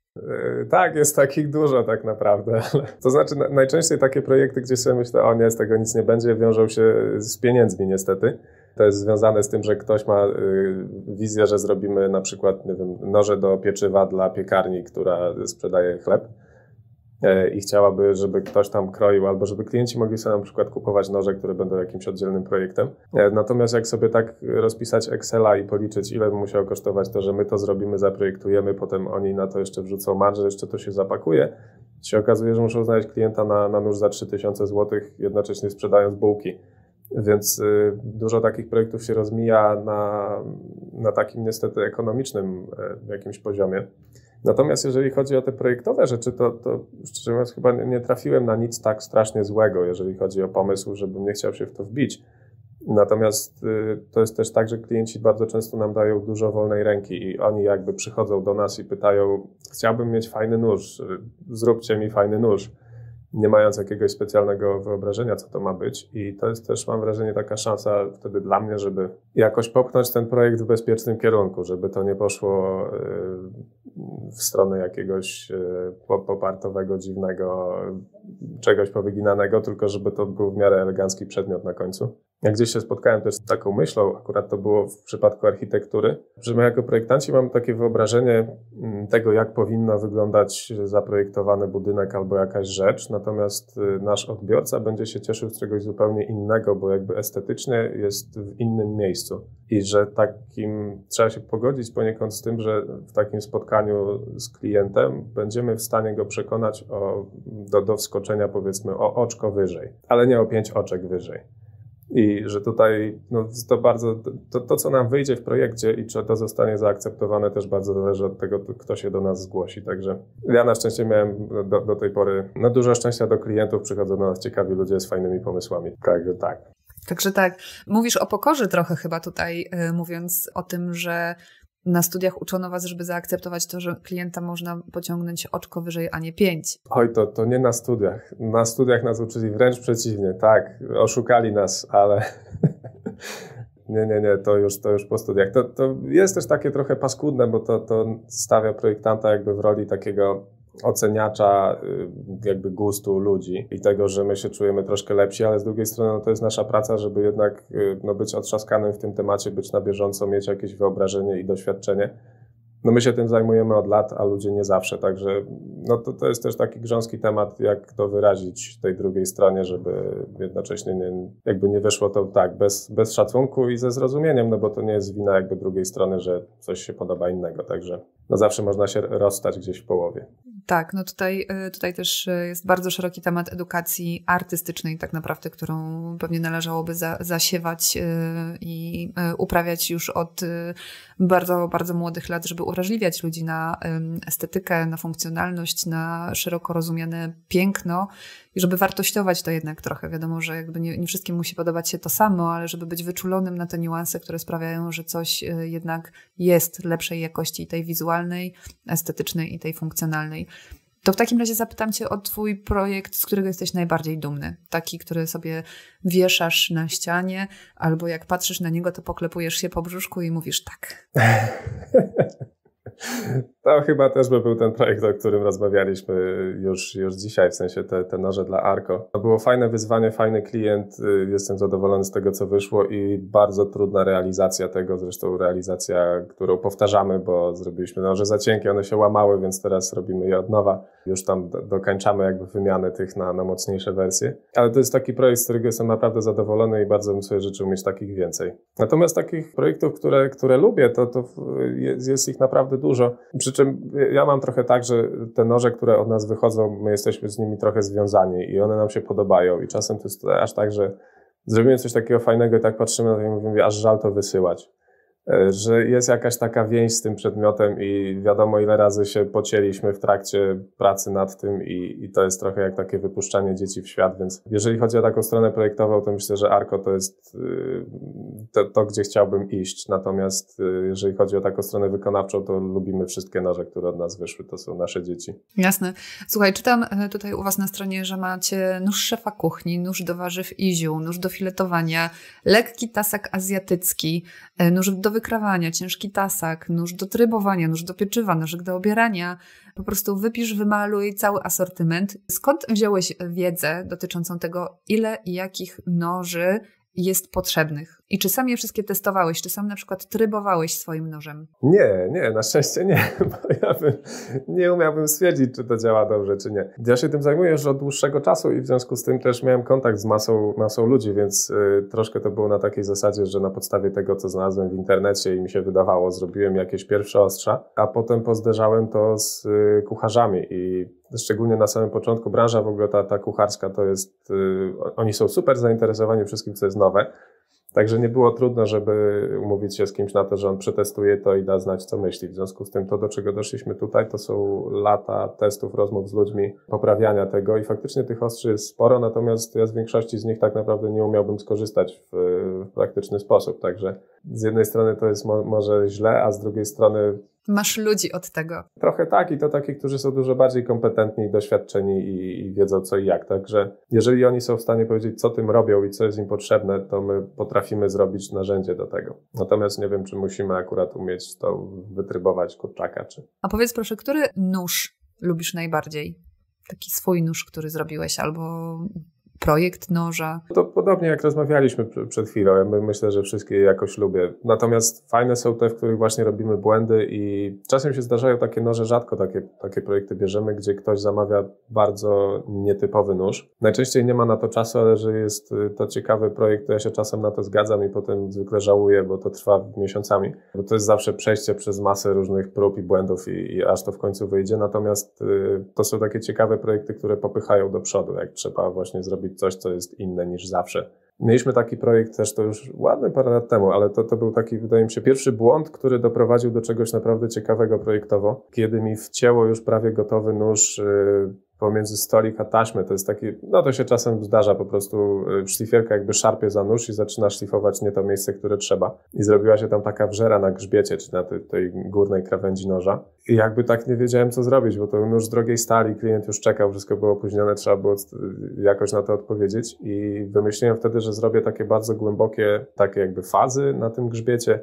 B: E, tak, jest takich dużo tak naprawdę. To znaczy najczęściej takie projekty, gdzie sobie myślę, o nie, z tego nic nie będzie, wiążą się z pieniędzmi niestety. To jest związane z tym, że ktoś ma y, wizję, że zrobimy na przykład, nie wiem, noże do pieczywa dla piekarni, która sprzedaje chleb i chciałaby, żeby ktoś tam kroił, albo żeby klienci mogli sobie na przykład kupować noże, które będą jakimś oddzielnym projektem. E, natomiast jak sobie tak rozpisać Excela i policzyć, ile by musiało kosztować to, że my to zrobimy, zaprojektujemy, potem oni na to jeszcze wrzucą marżę, jeszcze to się zapakuje, się okazuje, że muszą znaleźć klienta na, na nóż za 3000 zł, jednocześnie sprzedając bułki. Więc y, dużo takich projektów się rozmija na, na takim niestety ekonomicznym y, jakimś poziomie. Natomiast jeżeli chodzi o te projektowe rzeczy, to, to szczerze mówiąc chyba nie trafiłem na nic tak strasznie złego, jeżeli chodzi o pomysł, żebym nie chciał się w to wbić. Natomiast y, to jest też tak, że klienci bardzo często nam dają dużo wolnej ręki i oni jakby przychodzą do nas i pytają, chciałbym mieć fajny nóż, zróbcie mi fajny nóż nie mając jakiegoś specjalnego wyobrażenia, co to ma być. I to jest też, mam wrażenie, taka szansa wtedy dla mnie, żeby jakoś popchnąć ten projekt w bezpiecznym kierunku, żeby to nie poszło y, w stronę jakiegoś y, popartowego, dziwnego, czegoś powyginanego, tylko żeby to był w miarę elegancki przedmiot na końcu. Ja gdzieś się spotkałem też z taką myślą, akurat to było w przypadku architektury, że my jako projektanci mamy takie wyobrażenie mm, tego, jak powinna wyglądać zaprojektowany budynek albo jakaś rzecz, natomiast y, nasz odbiorca będzie się cieszył z czegoś zupełnie innego, bo jakby estetycznie jest w innym miejscu. I że takim trzeba się pogodzić poniekąd z tym, że w takim spotkaniu z klientem będziemy w stanie go przekonać o, do, do wskoczenia powiedzmy o oczko wyżej, ale nie o pięć oczek wyżej. I że tutaj no, to bardzo, to, to, co nam wyjdzie w projekcie i czy to zostanie zaakceptowane, też bardzo zależy od tego, kto się do nas zgłosi. Także ja na szczęście miałem do, do tej pory no, dużo szczęścia do klientów, przychodzą do nas ciekawi ludzie z fajnymi pomysłami. Także tak.
A: Także tak, mówisz o pokorze trochę chyba tutaj, yy, mówiąc o tym, że na studiach uczono was, żeby zaakceptować to, że klienta można pociągnąć oczko wyżej, a nie pięć.
B: Oj, to, to nie na studiach. Na studiach nas uczyli wręcz przeciwnie. Tak, oszukali nas, ale nie, nie, nie, to już, to już po studiach. To, to jest też takie trochę paskudne, bo to, to stawia projektanta jakby w roli takiego oceniacza y, jakby gustu ludzi i tego, że my się czujemy troszkę lepsi, ale z drugiej strony no, to jest nasza praca, żeby jednak y, no, być otrzaskanym w tym temacie, być na bieżąco, mieć jakieś wyobrażenie i doświadczenie. No my się tym zajmujemy od lat, a ludzie nie zawsze, także no to, to jest też taki grząski temat, jak to wyrazić tej drugiej stronie, żeby jednocześnie nie, jakby nie wyszło to tak, bez, bez szacunku i ze zrozumieniem, no bo to nie jest wina jakby drugiej strony, że coś się podoba innego, także no zawsze można się rozstać gdzieś w połowie.
A: Tak, no tutaj, y, tutaj też y, jest bardzo szeroki temat edukacji artystycznej, tak naprawdę, którą pewnie należałoby za, zasiewać y, i uprawiać już od bardzo, bardzo młodych lat, żeby urażliwiać ludzi na estetykę, na funkcjonalność, na szeroko rozumiane piękno żeby wartościować to jednak trochę. Wiadomo, że jakby nie, nie wszystkim musi podobać się to samo, ale żeby być wyczulonym na te niuanse, które sprawiają, że coś jednak jest lepszej jakości, tej wizualnej, estetycznej i tej funkcjonalnej. To w takim razie zapytam Cię o Twój projekt, z którego jesteś najbardziej dumny. Taki, który sobie wieszasz na ścianie, albo jak patrzysz na niego, to poklepujesz się po brzuszku i mówisz tak.
B: To chyba też by był ten projekt, o którym rozmawialiśmy już, już dzisiaj, w sensie te, te noże dla Arco. To było fajne wyzwanie, fajny klient, y, jestem zadowolony z tego, co wyszło i bardzo trudna realizacja tego, zresztą realizacja, którą powtarzamy, bo zrobiliśmy noże za cienkie, one się łamały, więc teraz robimy je od nowa. Już tam dokańczamy jakby wymianę tych na, na mocniejsze wersje. Ale to jest taki projekt, z którego jestem naprawdę zadowolony i bardzo bym sobie życzył mieć takich więcej. Natomiast takich projektów, które, które lubię, to, to jest ich naprawdę dużo. Przy czym ja mam trochę tak, że te noże, które od nas wychodzą, my jesteśmy z nimi trochę związani i one nam się podobają i czasem to jest aż tak, że zrobimy coś takiego fajnego i tak patrzymy na to i mówimy, aż żal to wysyłać. E, że jest jakaś taka więź z tym przedmiotem i wiadomo ile razy się pocięliśmy w trakcie pracy nad tym i, i to jest trochę jak takie wypuszczanie dzieci w świat, więc jeżeli chodzi o taką stronę projektową, to myślę, że Arco to jest y, to, to, gdzie chciałbym iść, natomiast y, jeżeli chodzi o taką stronę wykonawczą, to lubimy wszystkie noże, które od nas wyszły, to są nasze dzieci.
A: Jasne. Słuchaj, czytam e, tutaj u Was na stronie, że macie nóż szefa kuchni, nóż do warzyw iziu, nóż do filetowania, lekki tasak azjatycki, e, nóż do wykrawania, ciężki tasak, nóż do trybowania, nóż do pieczywa, nożyk do obierania. Po prostu wypisz, wymaluj cały asortyment. Skąd wziąłeś wiedzę dotyczącą tego, ile i jakich noży jest potrzebnych? I czy sam je wszystkie testowałeś? Czy sam na przykład trybowałeś swoim nożem?
B: Nie, nie, na szczęście nie, bo ja bym, nie umiałbym stwierdzić, czy to działa dobrze, czy nie. Ja się tym zajmuję już od dłuższego czasu i w związku z tym też miałem kontakt z masą, masą ludzi, więc y, troszkę to było na takiej zasadzie, że na podstawie tego, co znalazłem w internecie i mi się wydawało, zrobiłem jakieś pierwsze ostrza, a potem pozderzałem to z y, kucharzami i szczególnie na samym początku branża w ogóle ta, ta kucharska to jest, y, oni są super zainteresowani wszystkim, co jest nowe, Także nie było trudno, żeby umówić się z kimś na to, że on przetestuje to i da znać, co myśli. W związku z tym to, do czego doszliśmy tutaj, to są lata testów, rozmów z ludźmi, poprawiania tego i faktycznie tych ostrzy jest sporo, natomiast ja z większości z nich tak naprawdę nie umiałbym skorzystać w, w praktyczny sposób. Także z jednej strony to jest mo może źle, a z drugiej strony
A: masz ludzi od tego.
B: Trochę tak i to takich, którzy są dużo bardziej kompetentni i doświadczeni i, i, wiedzą co i jak. Także jeżeli oni są w stanie powiedzieć, co tym robią i co jest im potrzebne, to my potrafimy zrobić narzędzie do tego. Natomiast nie wiem, czy musimy akurat umieć to wytrybować kurczaka. Czy...
A: A powiedz proszę, który nóż lubisz najbardziej? Taki swój nóż, który zrobiłeś, albo projekt noża?
B: To podobnie jak rozmawialiśmy przed chwilą. Ja myślę, że wszystkie jakoś lubię. Natomiast fajne są te, w których właśnie robimy błędy i czasem się zdarzają takie noże, rzadko takie, takie projekty bierzemy, gdzie ktoś zamawia bardzo nietypowy nóż. Najczęściej nie ma na to czasu, ale że jest y, to ciekawy projekt, to ja się czasem na to zgadzam i potem zwykle żałuję, bo to trwa miesiącami. Bo to jest zawsze przejście przez masę różnych prób i błędów i, i aż to w końcu wyjdzie. Natomiast y, to są takie ciekawe projekty, które popychają do przodu, jak trzeba właśnie zrobić zrobić coś, co jest inne niż zawsze. Mieliśmy taki projekt też, to już ładny parę lat temu, ale to, to był taki, wydaje mi się, pierwszy błąd, który doprowadził do czegoś naprawdę ciekawego projektowo. Kiedy mi wcięło już prawie gotowy nóż yy, pomiędzy stolik a taśmę. To jest taki, no to się czasem zdarza, po prostu y, szlifierka jakby szarpie za nóż i zaczyna szlifować nie to miejsce, które trzeba. I zrobiła się tam taka wrzera na grzbiecie, czy na tej, tej górnej krawędzi noża. I jakby tak nie wiedziałem, co zrobić, bo to nóż z drogiej stali, klient już czekał, wszystko było opóźnione, trzeba było y, jakoś na to odpowiedzieć. I wymyśliłem wtedy, że zrobię takie bardzo głębokie, takie jakby fazy na tym grzbiecie,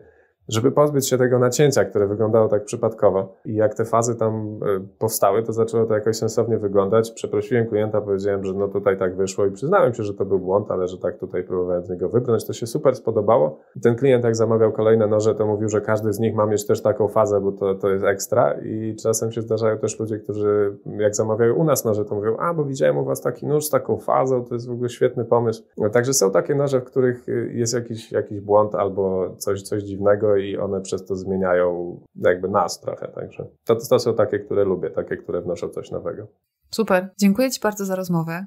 B: żeby pozbyć się tego nacięcia, które wyglądało tak przypadkowo. I jak te fazy tam e, powstały, to zaczęło to jakoś sensownie wyglądać. Przeprosiłem klienta, powiedziałem, że no tutaj tak wyszło i przyznałem się, że to był błąd, ale że tak tutaj próbowałem z niego wybrnąć. To się super spodobało. I ten klient jak zamawiał kolejne noże, to mówił, że każdy z nich ma mieć też taką fazę, bo to, to jest ekstra. I czasem się zdarzają też ludzie, którzy jak zamawiają u nas noże, to mówią, a bo widziałem u was taki nóż z taką fazą, to jest w ogóle świetny pomysł. No, także są takie noże, w których jest jakiś, jakiś błąd albo coś, coś dziwnego i one przez to zmieniają jakby nas trochę. Także to, to są takie, które lubię, takie, które wnoszą coś nowego.
A: Super. Dziękuję Ci bardzo za rozmowę.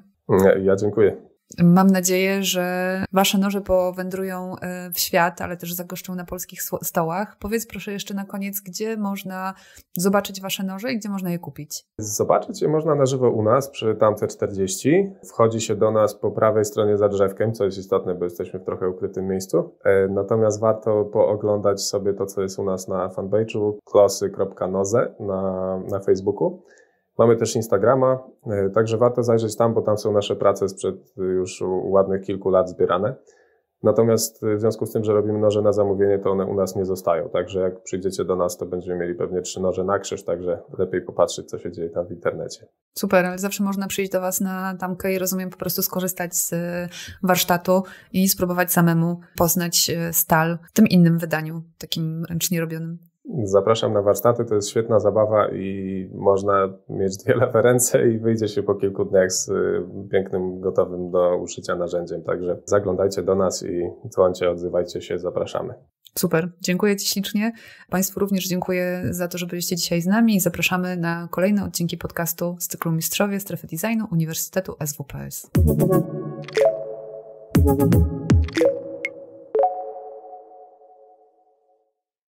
B: Ja dziękuję.
A: Mam nadzieję, że Wasze noże powędrują e, w świat, ale też zagoszczą na polskich stołach. Powiedz proszę jeszcze na koniec, gdzie można zobaczyć Wasze noże i gdzie można je kupić?
B: Zobaczyć je można na żywo u nas przy Tamce 40. Wchodzi się do nas po prawej stronie za drzewkiem, co jest istotne, bo jesteśmy w trochę ukrytym miejscu. E, natomiast warto pooglądać sobie to, co jest u nas na fanpage'u klosy.noze na, na Facebooku. Mamy też Instagrama, e, także warto zajrzeć tam, bo tam są nasze prace sprzed już ładnych kilku lat zbierane. Natomiast w związku z tym, że robimy noże na zamówienie, to one u nas nie zostają. Także jak przyjdziecie do nas, to będziemy mieli pewnie trzy noże na krzyż, także lepiej popatrzeć, co się dzieje tam w internecie.
A: Super, ale zawsze można przyjść do Was na tamkę i rozumiem po prostu skorzystać z warsztatu i spróbować samemu poznać e, stal w tym innym wydaniu, takim ręcznie robionym.
B: Zapraszam na warsztaty, to jest świetna zabawa i można mieć dwie lewe ręce i wyjdzie się po kilku dniach z y, pięknym, gotowym do uszycia narzędziem. Także zaglądajcie do nas i dzwońcie, odzywajcie się, zapraszamy.
A: Super, dziękuję Ci ślicznie. Państwu również dziękuję za to, że byliście dzisiaj z nami i zapraszamy na kolejne odcinki podcastu z cyklu Mistrzowie Strefy Designu Uniwersytetu SWPS.